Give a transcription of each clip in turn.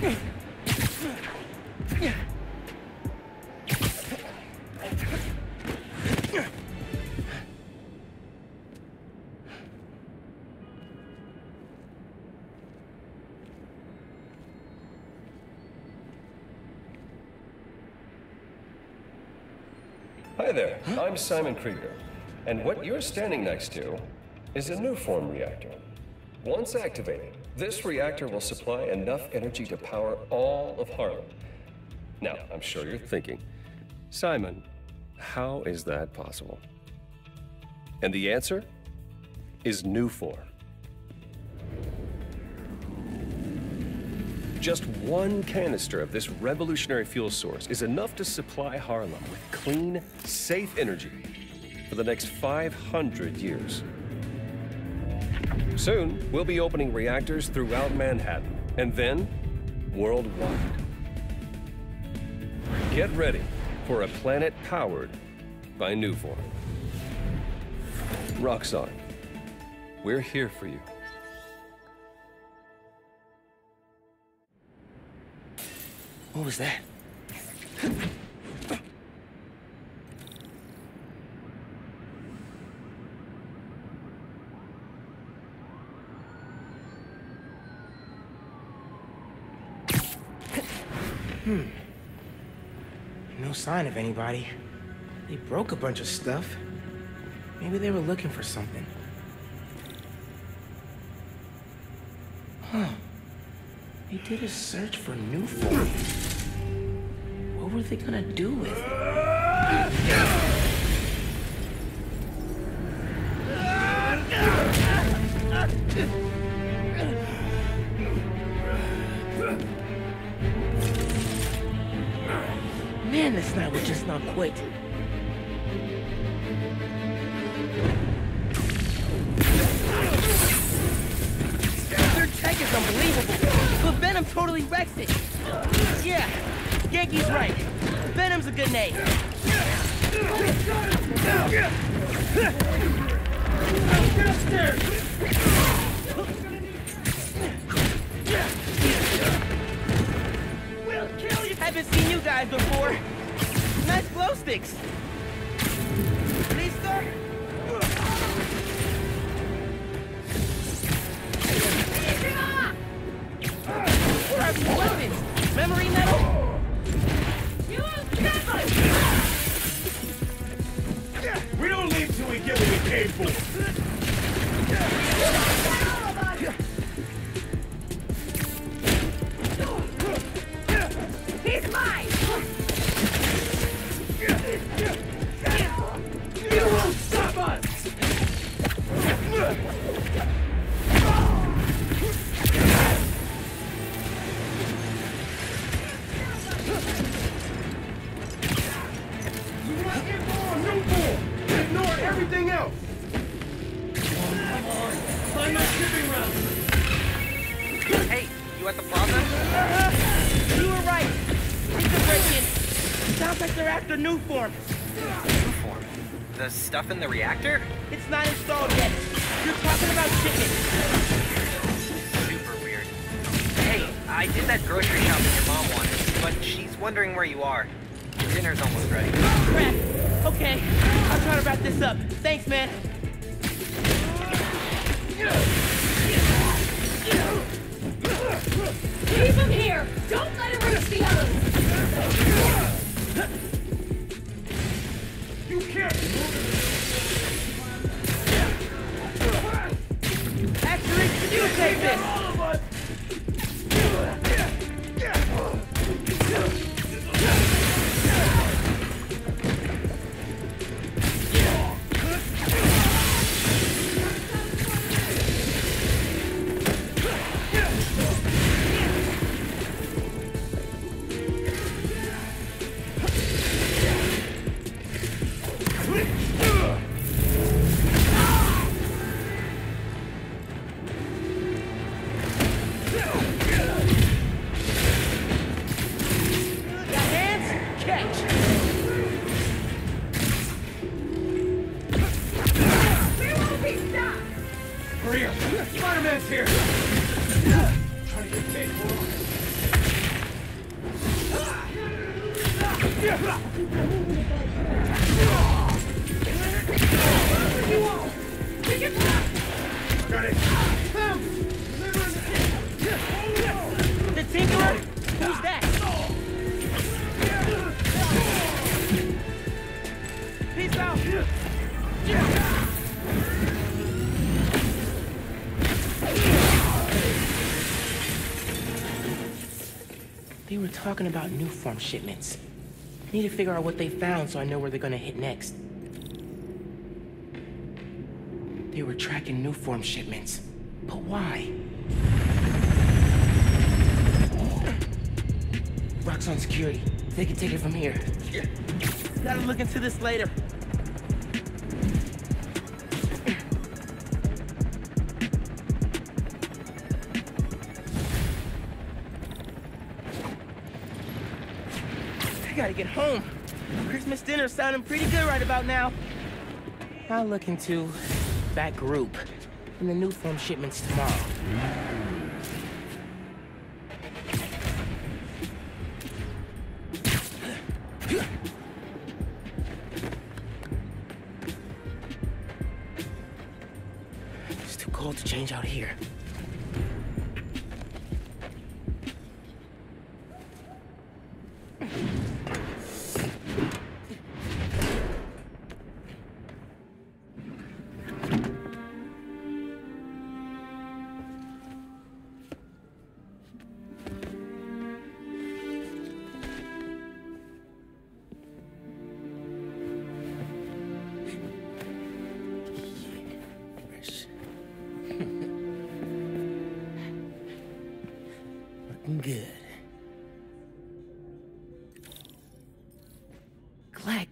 Hi there, I'm Simon Krieger, and what you're standing next to is a Nuform reactor. Once activated, this reactor will supply enough energy to power all of Harlem. Now, I'm sure you're thinking, Simon, how is that possible? And the answer is Nuform. Just one canister of this revolutionary fuel source is enough to supply Harlem with clean, safe energy for the next 500 years. Soon, we'll be opening reactors throughout Manhattan, and then worldwide. Get ready for a planet powered by Nuform. Roxxon, we're here for you. What was that? Sign of anybody. They broke a bunch of stuff. Maybe they were looking for something. Huh. They did a search for Nuform. What were they gonna do with it? This would just not quit. Their tech is unbelievable, but Venom totally wrecks it. Yeah, Ganke's right. Venom's a good name. Haven't seen you guys before. Nice glow sticks. Everything else. Find my shipping route. Hey, you at the plaza? Uh-huh. You were right. It's a break-in. Sounds like they're after new form. Nuform. The stuff in the reactor? It's not installed yet. You're talking about chicken. Super weird. Hey, I did that grocery shopping your mom wanted, but she's wondering where you are. Dinner's almost ready. Crap. Okay, I'll try to wrap this up. Thanks, man. Keep him here! Don't let him reach the others! They were talking about Nuform shipments. Need to figure out what they found so I know where they're gonna hit next. They were tracking Nuform shipments. But why? Roxxon security. They can take it from here. Gotta look into this later. Gotta get home. Christmas dinner's sounding pretty good right about now. I'll look into that group and the Nuform shipments tomorrow.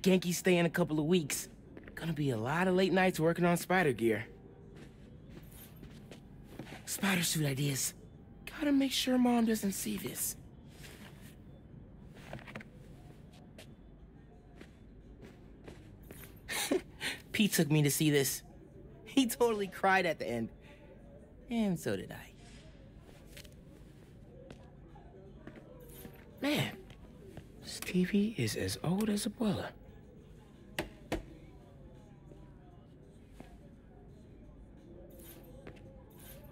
Glad stay in a couple of weeks. Gonna be a lot of late nights working on spider gear. Spider suit ideas. Gotta make sure Mom doesn't see this. Pete took me to see this. He totally cried at the end. And so did I. Man, Stevie is as old as a Abuela.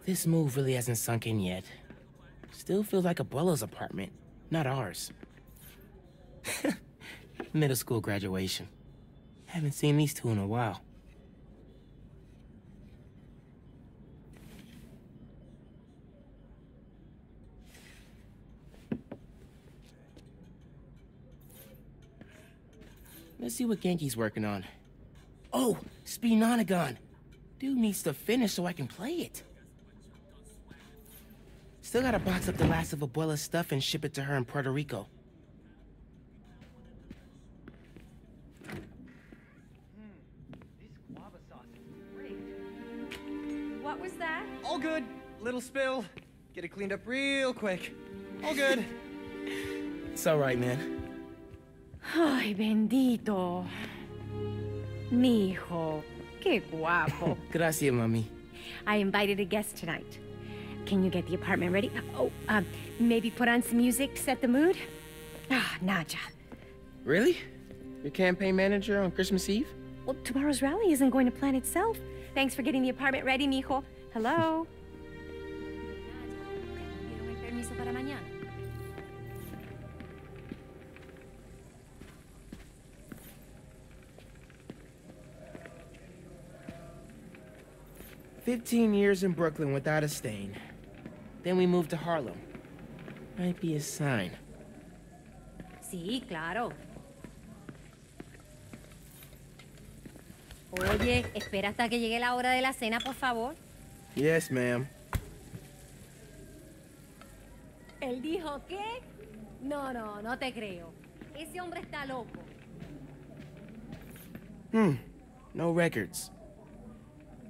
This move really hasn't sunk in yet. Still feels like Abuela's apartment, not ours. Middle school graduation. Haven't seen these two in a while. Let's see what Ganke's working on. Oh, Speenonagon. Dude needs to finish so I can play it. Still gotta box up the last of Abuela's stuff and ship it to her in Puerto Rico. What was that? All good. Little spill. Get it cleaned up real quick. All good. It's alright, man. Ay, bendito. Mi hijo. Qué guapo. Gracias, mami. I invited a guest tonight. Can you get the apartment ready? Oh, um, maybe put on some music, set the mood? Ah, Naja. Really? Your campaign manager on Christmas Eve? Well, tomorrow's rally isn't going to plan itself. Thanks for getting the apartment ready, mijo. Hello? permiso para mañana. Fifteen years in Brooklyn without a stain. Then we moved to Harlem. Might be a sign. Sí, claro. Oye, espera hasta que llegue la hora de la cena, por favor. Yes, ma'am. ¿Él dijo qué? No, no, no te creo. Ese hombre está loco. Hmm. No records.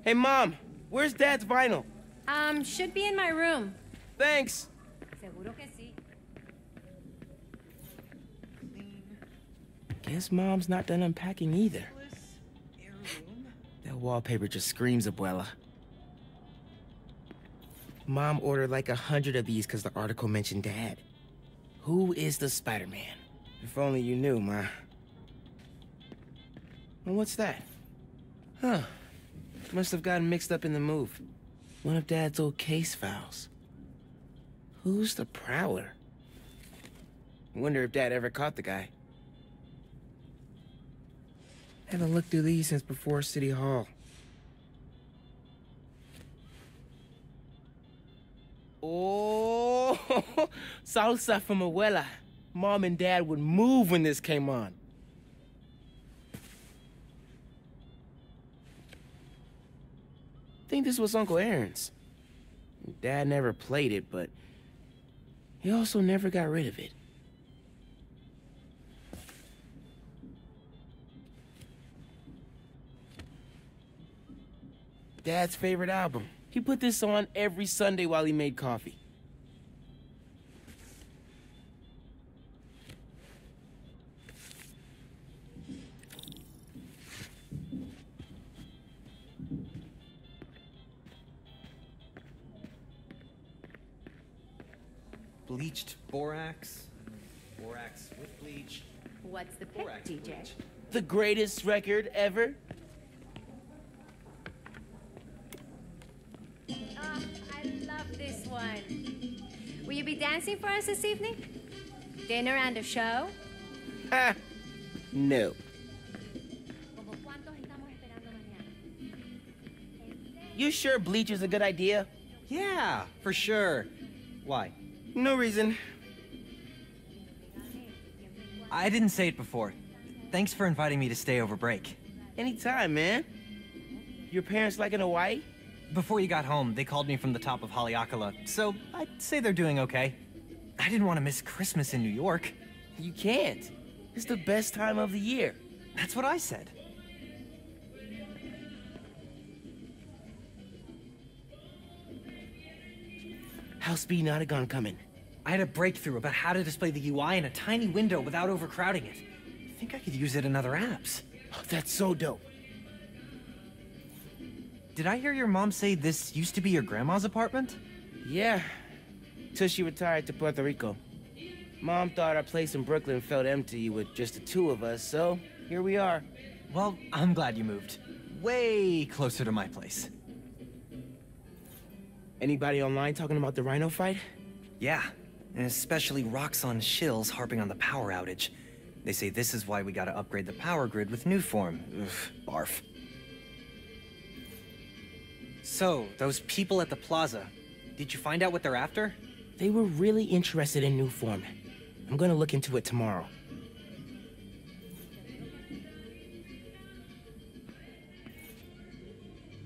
Hey, Mom, where's Dad's vinyl? Um, should be in my room. Thanks. Seguro que sí. Guess Mom's not done unpacking either. That wallpaper just screams Abuela. Mom ordered like a hundred of these because the article mentioned Dad. Who is the Spider-Man? If only you knew, Ma. Well, what's that? Huh. Must have gotten mixed up in the move. One of Dad's old case files. Who's the Prowler? Wonder if Dad ever caught the guy. Haven't looked through these since before City Hall. Oh, salsa from abuela. Mom and Dad would move when this came on. think this was Uncle Aaron's. Dad never played it, but he also never got rid of it. Dad's favorite album. He put this on every Sunday while he made coffee. Greatest record ever? Oh, I love this one. Will you be dancing for us this evening? Dinner and a show? Ha! No. You sure bleach is a good idea? Yeah, for sure. Why? No reason. I didn't say it before. Thanks for inviting me to stay over break. Anytime, man. Your parents like in Hawaii? Before you got home, they called me from the top of Haleakala, so I'd say they're doing okay. I didn't want to miss Christmas in New York. You can't. It's the best time of the year. That's what I said. How's Speed Notagon coming? I had a breakthrough about how to display the UI in a tiny window without overcrowding it. I think I could use it in other apps. Oh, that's so dope. Did I hear your mom say this used to be your grandma's apartment? Yeah. Till she retired to Puerto Rico. Mom thought our place in Brooklyn felt empty with just the two of us, so here we are. Well, I'm glad you moved. Way closer to my place. Anybody online talking about the Rhino fight? Yeah, and especially Roxxon shills harping on the power outage. They say this is why we gotta upgrade the power grid with Nuform. Ugh, barf. So, those people at the plaza, did you find out what they're after? They were really interested in Nuform. I'm gonna look into it tomorrow.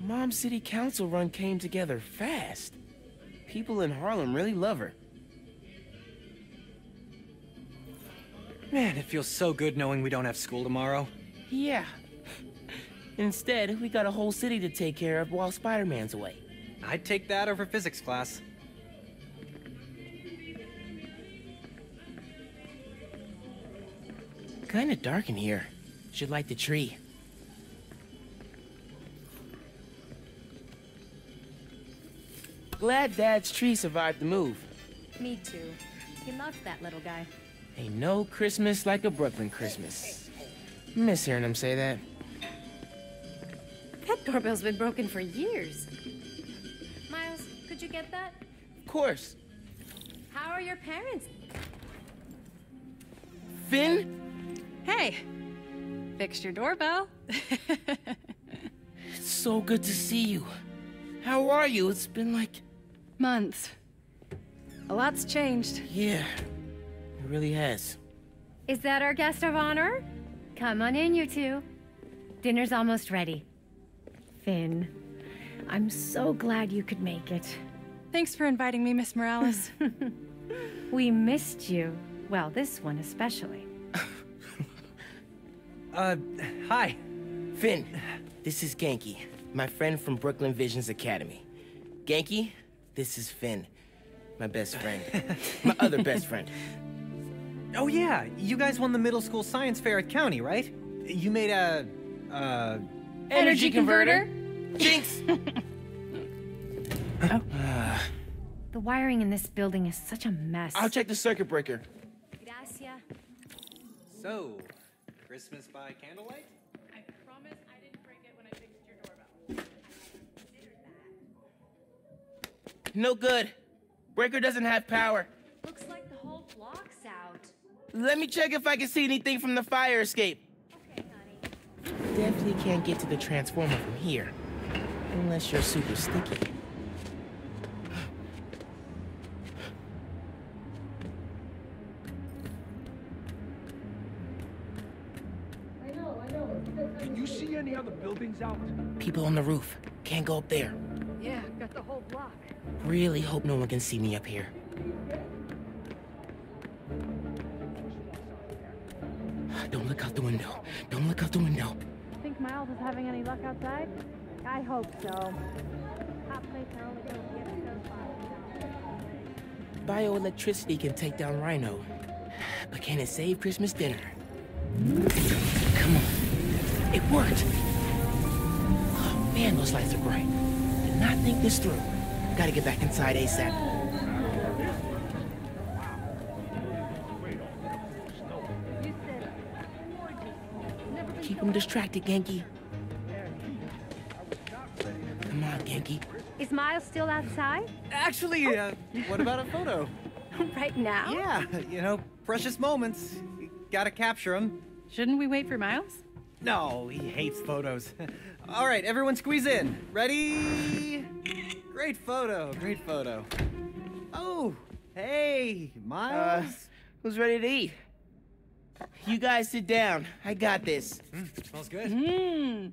Mom City Council run came together fast. People in Harlem really love her. Man, it feels so good knowing we don't have school tomorrow. Yeah. Instead, we got a whole city to take care of while Spider-Man's away. I'd take that over physics class. Kinda dark in here. Should light the tree. Glad Dad's tree survived the move. Me too. He loves that little guy. Ain't no Christmas like a Brooklyn Christmas. Miss hearing him say that. That doorbell's been broken for years. Miles, could you get that? Of course. How are your parents? Phin, Hey, fixed your doorbell. it's so good to see you. How are you? It's been like, Months. A lot's changed. yeah, really has. Is that our guest of honor? Come on in, you two. Dinner's almost ready. Phin, I'm so glad you could make it. Thanks for inviting me, Miss Morales. We missed you. Well, this one especially. Uh, hi. Phin, this is Ganke, my friend from Brooklyn Visions Academy. Ganke, this is Phin, my best friend. my other best friend. Oh yeah, you guys won the middle school science fair at County, right? You made a, uh, Energy converter? Jinx! The wiring in this building is such a mess. I'll check the circuit breaker. Gracias. So, Christmas by candlelight? I promise I didn't break it when I fixed your doorbell. No good. Breaker doesn't have power. Looks like the whole block's out. Let me check if I can see anything from the fire escape. Okay, honey. Definitely can't get to the transformer from here. Unless you're super sticky. Can you see any other buildings out? People on the roof. Can't go up there. Yeah, got the whole block. Really hope no one can see me up here. Don't look out the window. Don't look out the window. Think Miles is having any luck outside? I hope so. Hot plates are only going to get so far. Bioelectricity can take down Rhino. But can it save Christmas dinner? Come on. It worked. Oh man, those lights are bright. Did not think this through. Gotta get back inside ASAP. Keep him distracted, Ganke. Come on, Ganke. Is Miles still outside? Actually, uh, what about a photo? right now? Yeah, you know, precious moments. You gotta capture them. Shouldn't we wait for Miles? No, he hates photos. All right, everyone squeeze in. Ready? Great photo, great photo. Oh, hey, Uh, Miles. who's ready to eat? You guys sit down. I got this. Mm, smells good. Mmm.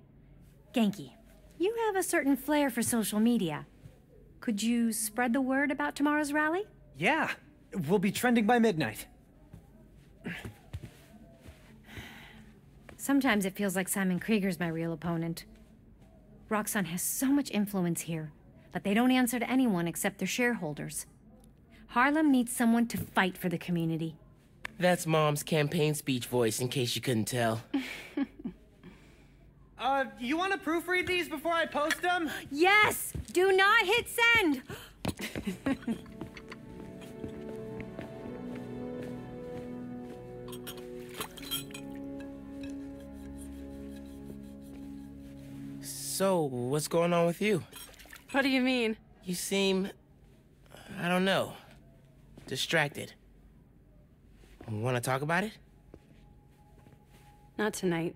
Ganke, you have a certain flair for social media. Could you spread the word about tomorrow's rally? Yeah, we'll be trending by midnight. Sometimes it feels like Simon Krieger's my real opponent. Roxxon has so much influence here, but they don't answer to anyone except their shareholders. Harlem needs someone to fight for the community. That's Mom's campaign speech voice, in case you couldn't tell. Uh, you want to proofread these before I post them? Yes! Do not hit send! So, what's going on with you? what do you mean? You seem. I don't know. Distracted. Want to talk about it? Not tonight.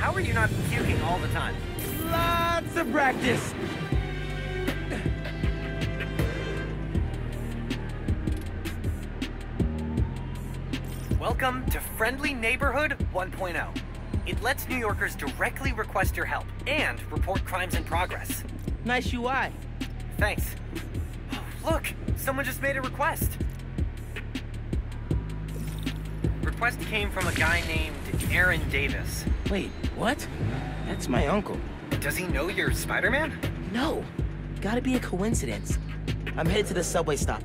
How are you not puking all the time? Lots of practice. Welcome to Friendly Neighborhood 1.0. It lets New Yorkers directly request your help and report crimes in progress. Nice UI. Thanks. Oh, look, someone just made a request. Request came from a guy named Aaron Davis. Wait, what? That's my uncle. Does he know you're Spider-Man? No. Gotta be a coincidence. I'm headed to the subway stop.